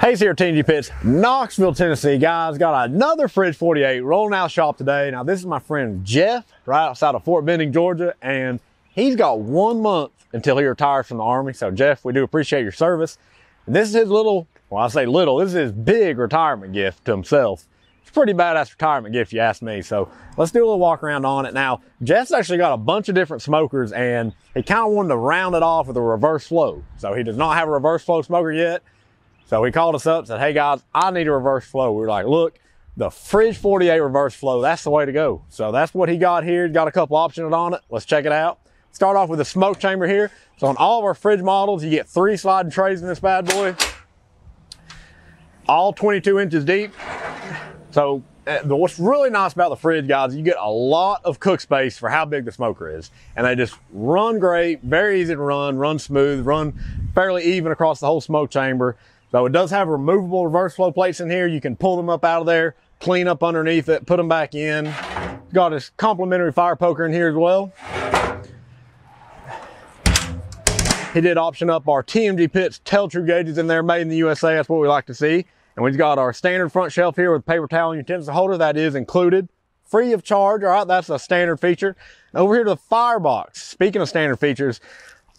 Hayes here TMG Pits, Knoxville, Tennessee. Guys, got another Fridge 48 rolling out shop today. Now, this is my friend Jeff, right outside of Fort Benning, Georgia, and he's got one month until he retires from the Army. So, Jeff, we do appreciate your service. And this is his little, well, I say little, this is his big retirement gift to himself. It's a pretty badass retirement gift, you ask me. So, let's do a little walk around on it. Now, Jeff's actually got a bunch of different smokers, and he kind of wanted to round it off with a reverse flow. So, he does not have a reverse flow smoker yet. So he called us up and said, Hey guys, I need a reverse flow. We were like, Look, the Fridge 48 reverse flow, that's the way to go. So that's what he got here. Got a couple options on it. Let's check it out. Start off with the smoke chamber here. So on all of our fridge models, you get three sliding trays in this bad boy, all 22 inches deep. So uh, what's really nice about the fridge, guys, you get a lot of cook space for how big the smoker is. And they just run great, very easy to run, run smooth, run fairly even across the whole smoke chamber. So it does have removable reverse flow plates in here. You can pull them up out of there, clean up underneath it, put them back in. Got a complimentary fire poker in here as well. He did option up our TMG Pits Tel-Tru gauges in there, made in the USA. That's what we like to see. And we've got our standard front shelf here with paper towel and utensil holder. That is included, free of charge. All right, that's a standard feature. over here to the firebox. Speaking of standard features,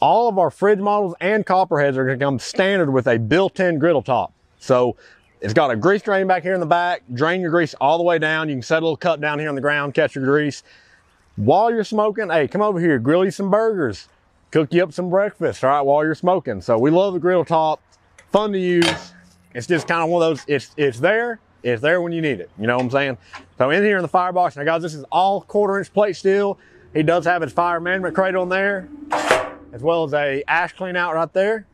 all of our fridge models and copperheads are to come standard with a built-in griddle top. So it's got a grease drain back here in the back, drain your grease all the way down. You can set a little cup down here on the ground, catch your grease. While you're smoking, hey, come over here, grill you some burgers, cook you up some breakfast, all right, while you're smoking. So we love the griddle top, fun to use. It's just kind of one of those, it's, it's there, it's there when you need it. You know what I'm saying? So in here in the firebox, now guys, this is all quarter inch plate steel. He does have his fire management crate on there as well as a ash clean out right there.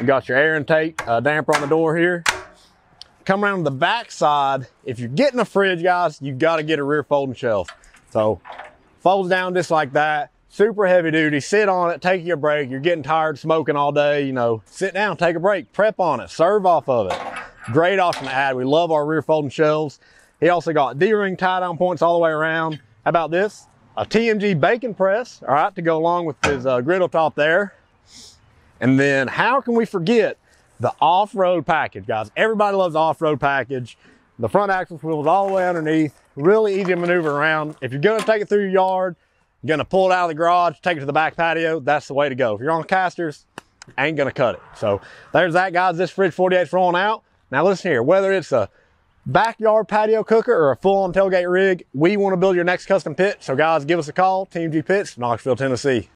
You got your air intake uh, damper on the door here. Come around to the back side. If you're getting a fridge, guys, you've got to get a rear folding shelf. So folds down just like that. Super heavy duty. Sit on it, take your break. You're getting tired smoking all day, you know, sit down, take a break, prep on it, serve off of it. Great option to add. We love our rear folding shelves. He also got D-ring tie down points all the way around. How about this? A TMG bacon press, all right, to go along with his uh, griddle top there. And then how can we forget the off-road package, guys? Everybody loves the off-road package. The front axle wheels all the way underneath, really easy to maneuver around. If you're gonna take it through your yard, you're gonna pull it out of the garage, take it to the back patio, that's the way to go. If you're on casters, ain't gonna cut it. So there's that, guys. This Fridge 48's rolling out. Now listen here, whether it's a backyard patio cooker or a full-on tailgate rig, we want to build your next custom pit. So guys, give us a call, TMG Pits, Knoxville, Tennessee.